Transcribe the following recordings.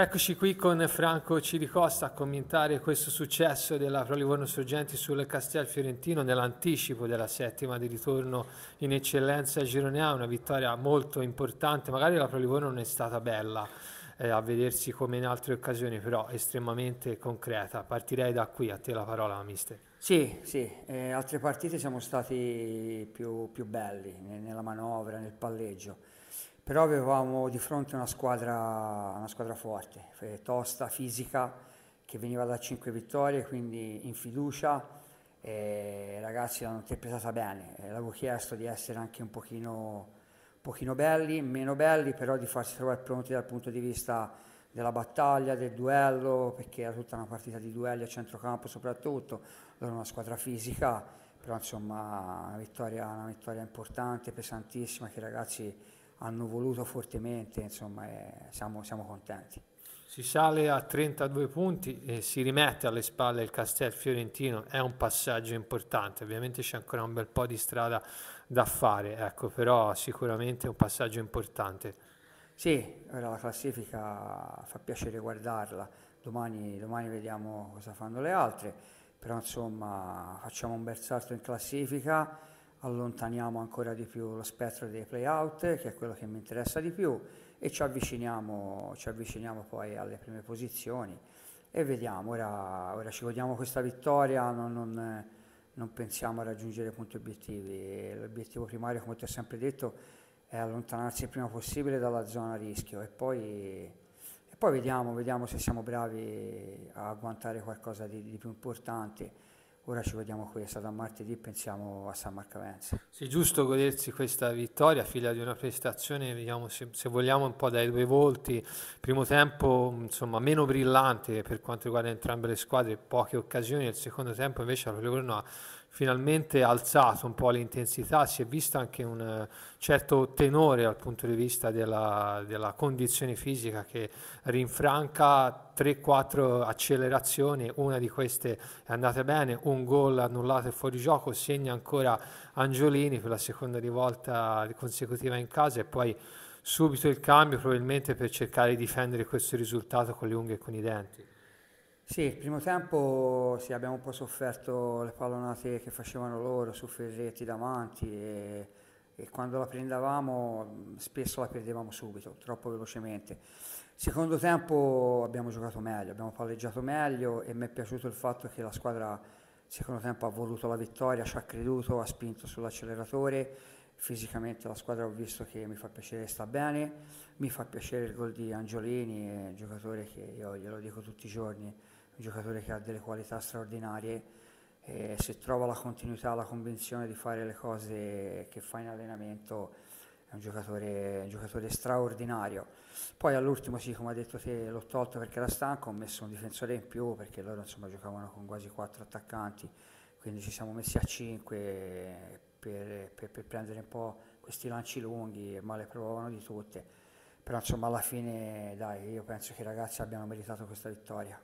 Eccoci qui con Franco Ciricosta a commentare questo successo della Pro Livorno Sorgenti sul Castel Fiorentino nell'anticipo della settima di ritorno in eccellenza Girone A, una vittoria molto importante, magari la Pro Livorno non è stata bella eh, a vedersi come in altre occasioni, però estremamente concreta. Partirei da qui, a te la parola, mister. Sì, sì, eh, altre partite siamo stati più, più belli nella manovra, nel palleggio però avevamo di fronte una squadra, una squadra forte, tosta, fisica, che veniva da 5 vittorie, quindi in fiducia, i ragazzi l'hanno interpretata bene, l'avevo chiesto di essere anche un pochino, un pochino belli, meno belli, però di farsi trovare pronti dal punto di vista della battaglia, del duello, perché era tutta una partita di duelli a centrocampo soprattutto, loro una squadra fisica, però insomma una vittoria, una vittoria importante, pesantissima, che i ragazzi hanno voluto fortemente, insomma, eh, siamo, siamo, contenti. Si sale a 32 punti e si rimette alle spalle il Castel Fiorentino, è un passaggio importante, ovviamente c'è ancora un bel po' di strada da fare, ecco, però sicuramente è un passaggio importante. Sì, ora la classifica fa piacere guardarla, domani, domani vediamo cosa fanno le altre, però insomma facciamo un bel salto in classifica allontaniamo ancora di più lo spettro dei playout, che è quello che mi interessa di più, e ci avviciniamo, ci avviciniamo poi alle prime posizioni. E vediamo, ora, ora ci godiamo questa vittoria, non, non, non, pensiamo a raggiungere punti obiettivi, l'obiettivo primario, come ti ho sempre detto, è allontanarsi il prima possibile dalla zona a rischio e poi, poi vediamo, vediamo, se siamo bravi a agguantare qualcosa di, di più importante ora ci vediamo questa, da martedì pensiamo a San Marcavenza. Sì, giusto godersi questa vittoria, figlia di una prestazione, vediamo se, se, vogliamo un po' dai due volti, primo tempo insomma meno brillante per quanto riguarda entrambe le squadre, poche occasioni, il secondo tempo invece la Livorno ha finalmente alzato un po' l'intensità, si è visto anche un eh, certo tenore dal punto di vista della, della condizione fisica che rinfranca 3-4 accelerazioni, una di queste è andata bene, un gol annullato e fuori gioco, segna ancora Angiolini per la seconda volta consecutiva in casa e poi subito il cambio probabilmente per cercare di difendere questo risultato con le unghie e con i denti. Sì, il primo tempo sì, abbiamo un po' sofferto le pallonate che facevano loro su Ferretti davanti e, e, quando la prendevamo spesso la perdevamo subito, troppo velocemente. Secondo tempo abbiamo giocato meglio, abbiamo palleggiato meglio e mi è piaciuto il fatto che la squadra secondo tempo ha voluto la vittoria, ci ha creduto, ha spinto sull'acceleratore. Fisicamente la squadra ho visto che mi fa piacere sta bene, mi fa piacere il gol di Angiolini, un giocatore che io glielo dico tutti i giorni, giocatore che ha delle qualità straordinarie e se trova la continuità, la convinzione di fare le cose che fa in allenamento è un giocatore, un giocatore straordinario. Poi all'ultimo sì, come ha detto te, l'ho tolto perché era stanco, ho messo un difensore in più perché loro insomma giocavano con quasi quattro attaccanti, quindi ci siamo messi a cinque per, per, per prendere un po' questi lanci lunghi, ma le provavano di tutte. Però insomma alla fine dai, io penso che i ragazzi abbiano meritato questa vittoria.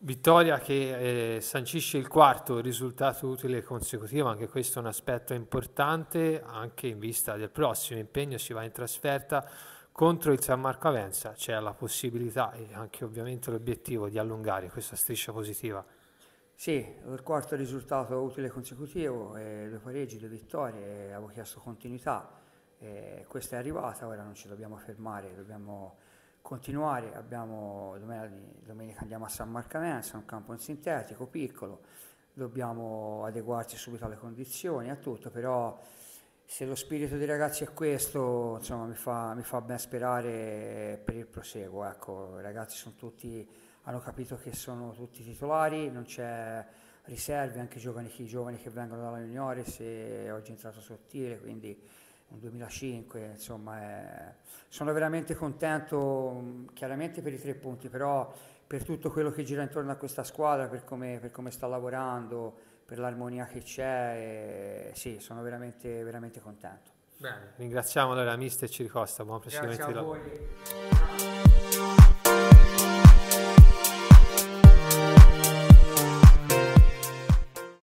Vittoria che eh, sancisce il quarto risultato utile consecutivo, anche questo è un aspetto importante, anche in vista del prossimo impegno si va in trasferta contro il San Marco Avenza, c'è la possibilità e anche ovviamente l'obiettivo di allungare questa striscia positiva. Sì, il quarto risultato utile consecutivo, eh, due pareggi, due vittorie, avevo chiesto continuità, eh, questa è arrivata, ora non ci dobbiamo fermare, dobbiamo continuare, abbiamo, domenica andiamo a San Marcamenza, un campo in sintetico, piccolo, dobbiamo adeguarci subito alle condizioni, a tutto, però se lo spirito dei ragazzi è questo, insomma, mi fa, mi fa ben sperare per il proseguo, ecco, i ragazzi sono tutti, hanno capito che sono tutti titolari, non c'è riserve, anche giovani, giovani che vengono dalla juniores, oggi è entrato sottile, quindi un 2005, insomma, è... sono veramente contento chiaramente per i tre punti, però per tutto quello che gira intorno a questa squadra, per come, per come sta lavorando, per l'armonia che c'è, sì, sono veramente, veramente contento. Bene, ringraziamo allora Mister Ciricosta, buon proseguimento di lavoro.